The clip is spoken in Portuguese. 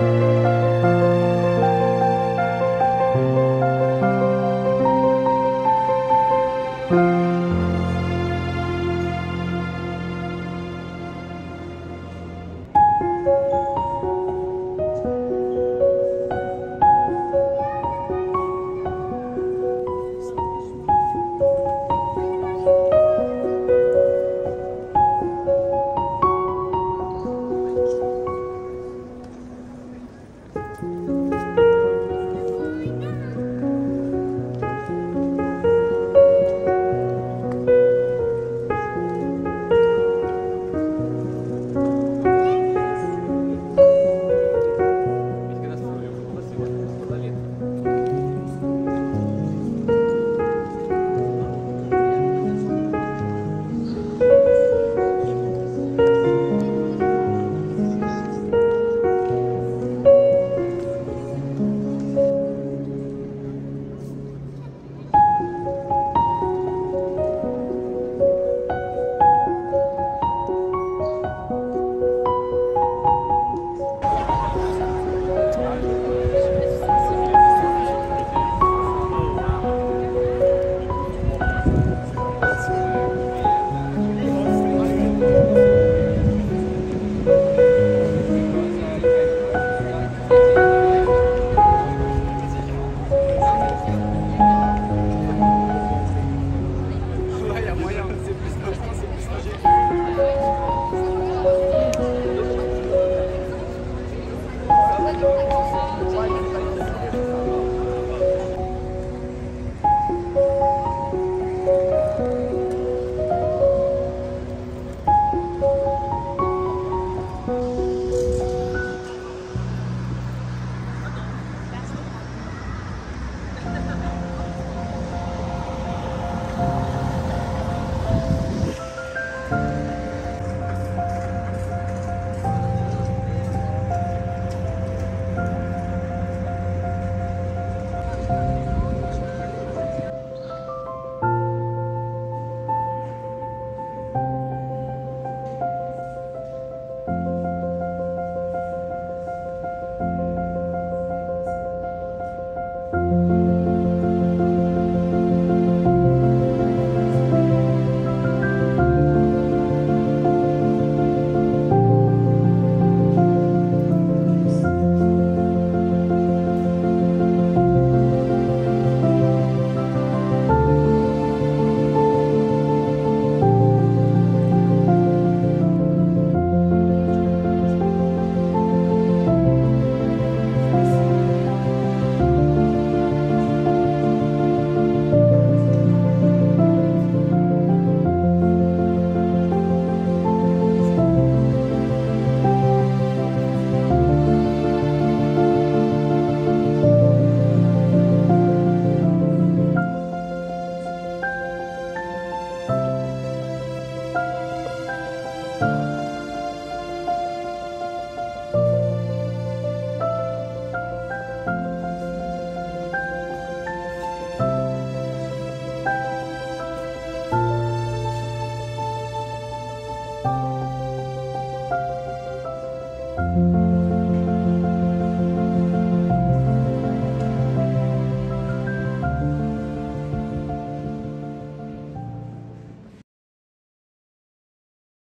Música